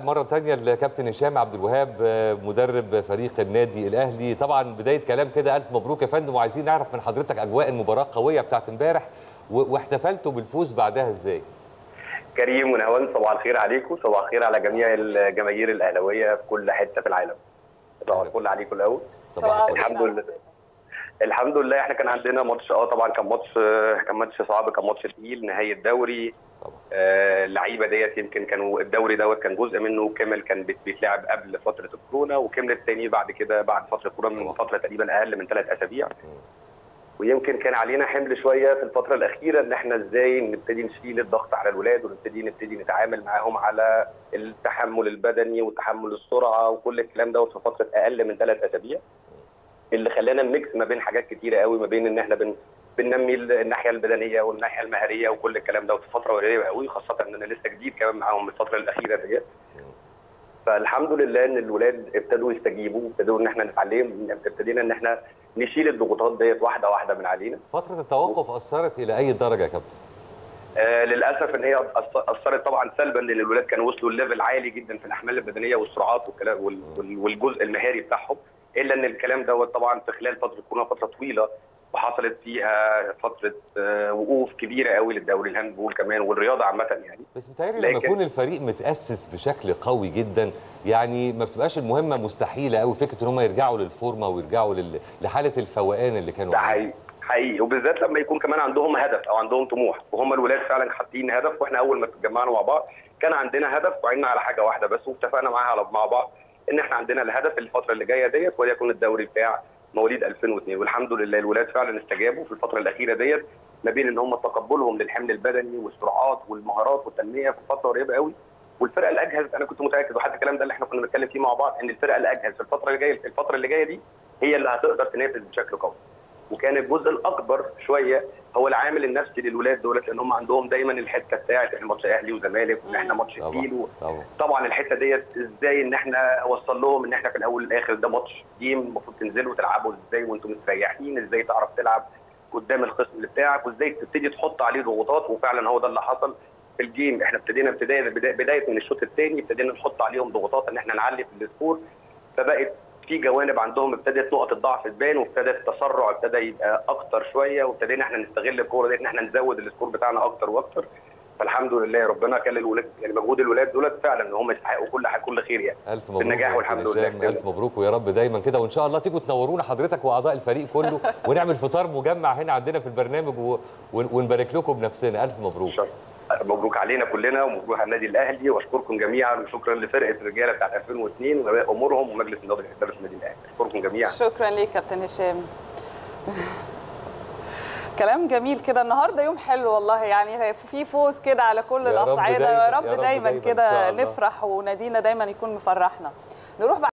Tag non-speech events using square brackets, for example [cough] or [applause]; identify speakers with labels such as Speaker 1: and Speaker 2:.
Speaker 1: مرة تانية الكابتن هشام عبد الوهاب مدرب فريق النادي الأهلي. طبعا بداية كلام كده ألف مبروك يا فندم وعايزين نعرف من حضرتك أجواء المباراة القوية بتاعت امبارح واحتفلتوا بالفوز بعدها إزاي؟
Speaker 2: كريم ونهوان صباح الخير عليكم صباح الخير على جميع الجماهير الأهلاوية في كل حتة في العالم. صباح الفل عليكم الأول.
Speaker 1: صباح الفل.
Speaker 2: الحمد لله. الحمد لله إحنا كان عندنا ماتش آه طبعا كان ماتش كان ماتش صعب كان ماتش تقيل نهايه الدوري. آه اللعيبة ديت يمكن كانوا الدوري دوت كان جزء منه كامل كان بيتلعب قبل فترة الكورونا وكمل الثاني بعد كده بعد فترة الكورونا من فترة تقريبا أقل من ثلاث أسابيع. ويمكن كان علينا حمل شوية في الفترة الأخيرة إن إحنا إزاي نبتدي نشيل الضغط على الولاد ونبتدي نبتدي نتعامل معاهم على التحمل البدني وتحمل السرعة وكل الكلام دوت في فترة أقل من ثلاث أسابيع. اللي خلانا نميكس ما بين حاجات كتيرة قوي ما بين إن إحنا بن بننمي الناحية البدنيه والناحية المهرية وكل الكلام ده في فترة قريبة قوي خاصة إن أنا لسه جديد كمان معاهم الفترة الأخيرة ديت. فالحمد لله إن الولاد ابتدوا يستجيبوا ابتدوا إن إحنا نتعلم ابتدينا إن إحنا نشيل الضغوطات ديت واحدة واحدة من علينا.
Speaker 1: فترة التوقف أثرت إلى أي درجة يا كابتن؟
Speaker 2: آه للأسف إن هي أثرت طبعا سلبا لأن الولاد كانوا وصلوا لليفل عالي جدا في الأحمال البدنيه والسرعات والكلام والجزء المهاري بتاعهم. إلا إن الكلام دوت طبعا في خلال فترة كورونا فترة طويلة وحصلت فيها فترة وقوف كبيرة قوي للدوري الهاندبول كمان والرياضة عامة يعني.
Speaker 1: بس متهيألي لما يكون الفريق متأسس بشكل قوي جدا يعني ما بتبقاش المهمة مستحيلة قوي فكرة إن هم يرجعوا للفورمة ويرجعوا لل... لحالة الفوقان اللي كانوا
Speaker 2: ده حقيقي حقيقي. وبالذات لما يكون كمان عندهم هدف أو عندهم طموح. وهم الولاد فعلا حاطين هدف وإحنا أول ما اتجمعنا مع بعض كان عندنا هدف وعينا على حاجة واحدة بس واتفقنا معاها مع بعض إن إحنا عندنا الهدف الفترة اللي جاية ديت وليكن الدوري بتاع مواليد 2002 والحمد لله الولاد فعلا استجابوا في الفترة الأخيرة ديت ما بين إن هم تقبلهم للحمل البدني والسرعات والمهارات والتنمية في فترة قريبة قوي. والفرقة الأجهز أنا كنت متأكد وحتى الكلام ده اللي إحنا كنا بنتكلم فيه مع بعض إن الفرقة الأجهز في الفترة اللي جاية الفترة اللي جاية دي هي اللي هتقدر تنافس بشكل قوي. وكان الجزء الأكبر شوية هو العامل النفسي للولاد دولت لأن هم عندهم دايما الحتة بتاعت إحنا ماتش أهلي وزمالك وان إحنا ماتش تقيل
Speaker 1: طبعا.
Speaker 2: طبعا الحتة ديت إزاي إن إحنا اوصل لهم إن إحنا في الأول والآخر ده ماتش جيم المفروض تنزلوا تلعبوا إزاي وأنتم مستريحين إزاي تعرف تلعب قدام الخصم اللي بتاعك وإزاي تبتدي تحط عليه ضغوطات وفعلا هو ده اللي حصل في ال game إحنا ابتدينا بدايه بداية من الشوط الثاني ابتدينا نحط عليهم ضغوطات إن إحنا نعلي في ال score فبقت في جوانب عندهم ابتدت نقط الضعف تبان وابتدى التسرع ابتدى يبقى أكتر شوية وابتدينا إحنا نستغل الكورة دي إن إحنا نزود ال score بتاعنا أكتر وأكتر. فالحمد لله ربنا كان الولاد يعني مجهود الولاد دولت فعلا إن هم يستحقوا كل حاجة كل خير يعني.
Speaker 1: ألف مبروك
Speaker 2: بالنجاح والحمد لله
Speaker 1: ألف مبروك ويا رب دايما كده. وإن شاء الله تيجوا تنورونا حضرتك وأعضاء الفريق كله [laughs] ونعمل فطار مجمع هنا عندنا في البرنامج. ونبارك لكم بنفسنا. ألف مبروك.
Speaker 2: شكرا. مبروك علينا كلنا ومبروك على النادي الأهلي. وأشكركم جميعا. وشكرا لفرقة الرجالة بتاعت 2002 وولي أمورهم ومجلس الاداره النادي الأهلي. أشكركم جميعا.
Speaker 3: شكرا ليك كابتن هشام. كلام جميل كده. النهارده يوم حلو والله. يعني في فوز كده على كل الاصعده يا رب دايما, دايما, دايما. كده نفرح ونادينا دايما يكون مفرحنا. نروح